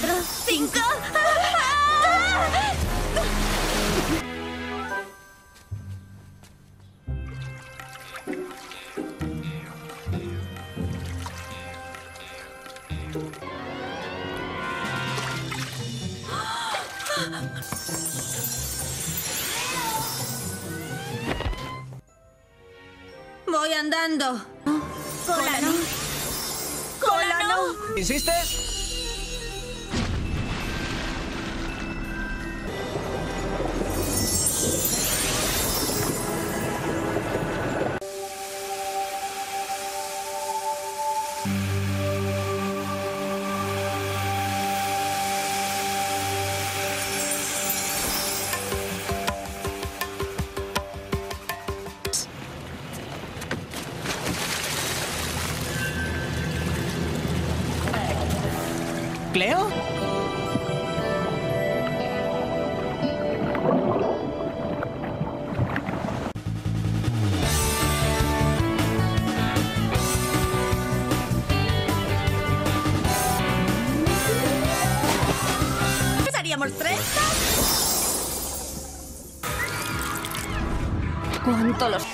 Cuatro, cinco. Voy andando. Cola no. Cola no. ¿Insistes? ¿Cleo? ¿Haríamos tres? ¿Cuánto los...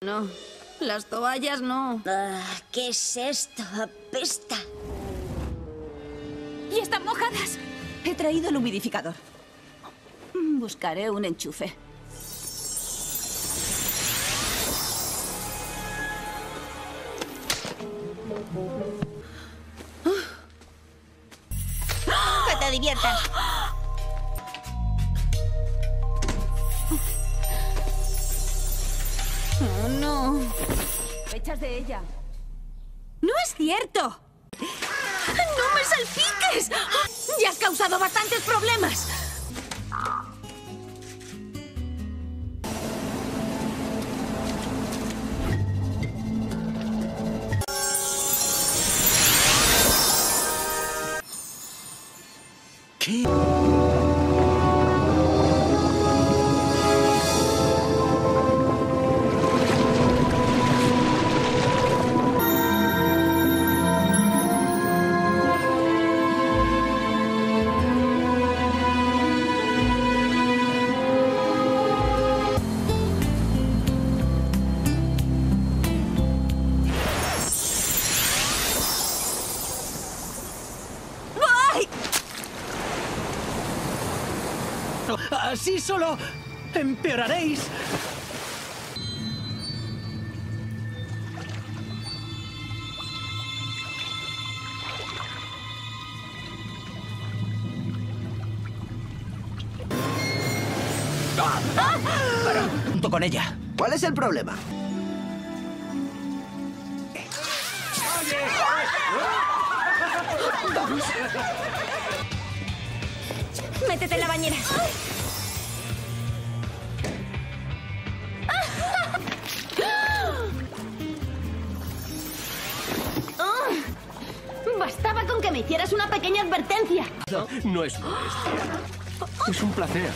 No. Las toallas no. Ah, ¿Qué es esto? Apesta. ¡Y están mojadas! He traído el humidificador. Buscaré un enchufe. Que te diviertas. Oh, no. Echas de ella. ¡No es cierto! ¡No me salpiques! ¡Ya has causado bastantes problemas! Así solo empeoraréis. Junto con ella. ¿Cuál es el problema? ¡Métete en la bañera! Hicieras una pequeña advertencia. No es molestia. Es un placer.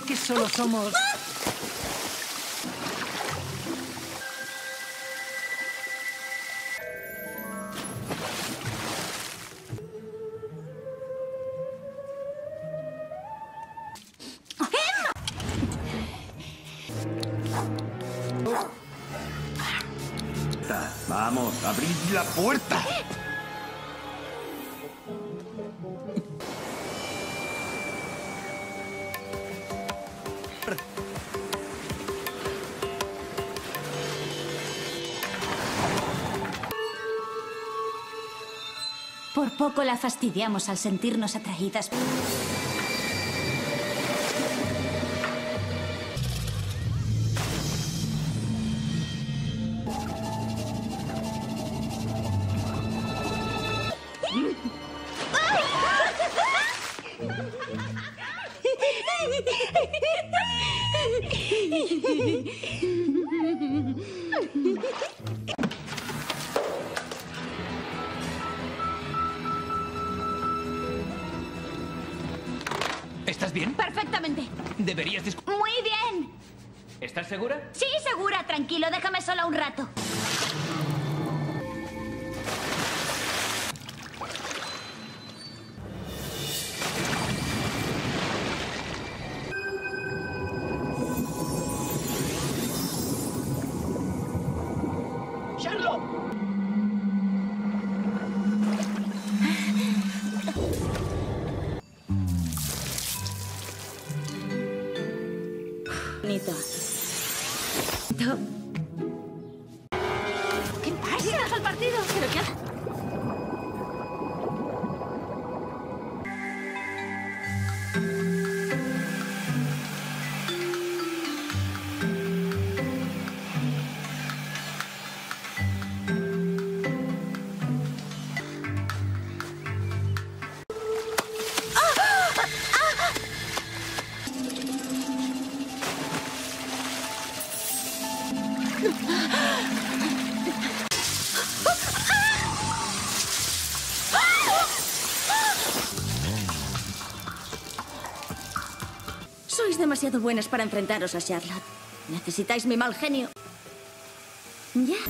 Que solo somos... Vamos, abrid la puerta. Poco la fastidiamos al sentirnos atraídas. ¿Estás bien? Perfectamente. Deberías discu- Muy bien. ¿Estás segura? Sí, segura. Tranquilo, déjame sola un rato. Demasiado buenas para enfrentaros a Charlotte. Necesitáis mi mal genio. Ya.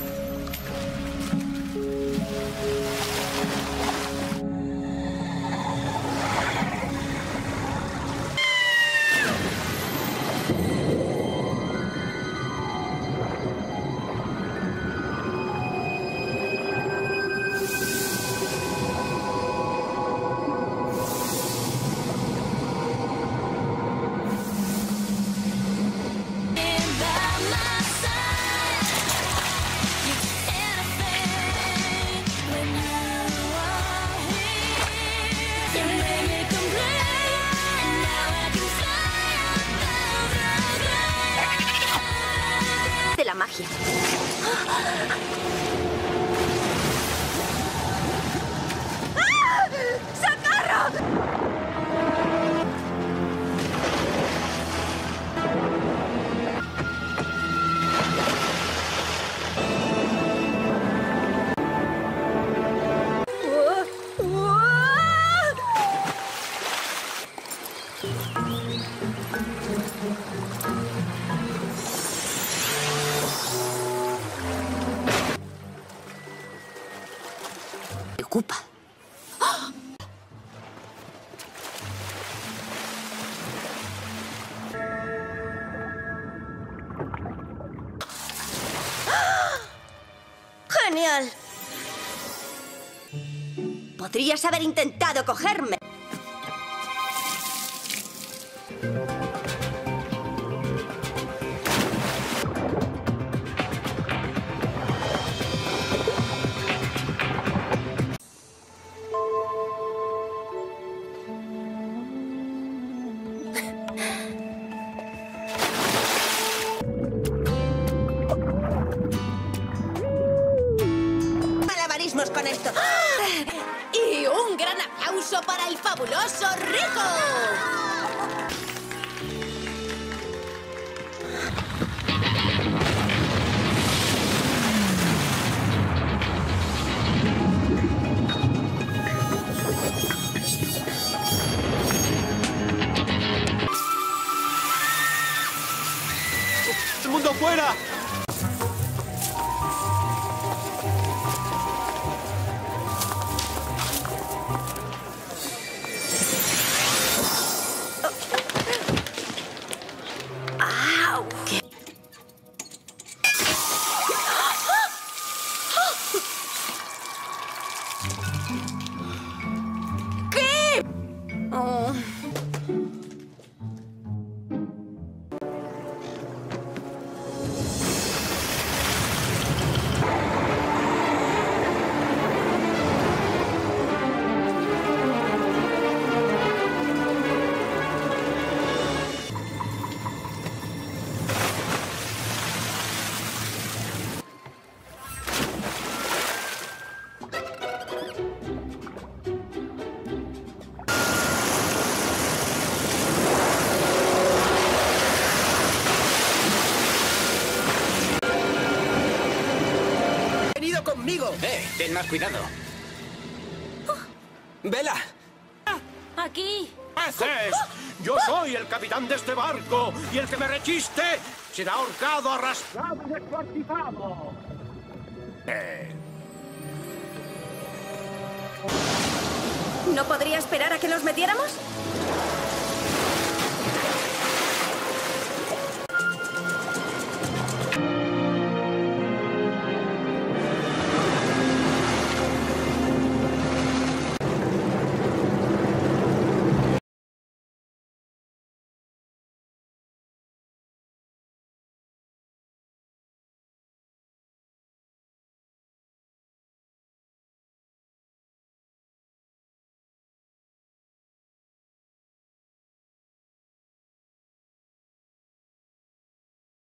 ¡Genial! Podrías haber intentado cogerme. Esto. Y un gran aplauso para el fabuloso Rico. Ten más cuidado. ¡Vela! Aquí. ¡Peces! Yo soy el capitán de este barco y el que me rechiste será ahorcado, arrastrado y descuartizado. Eh, ¿No podría esperar a que nos metiéramos?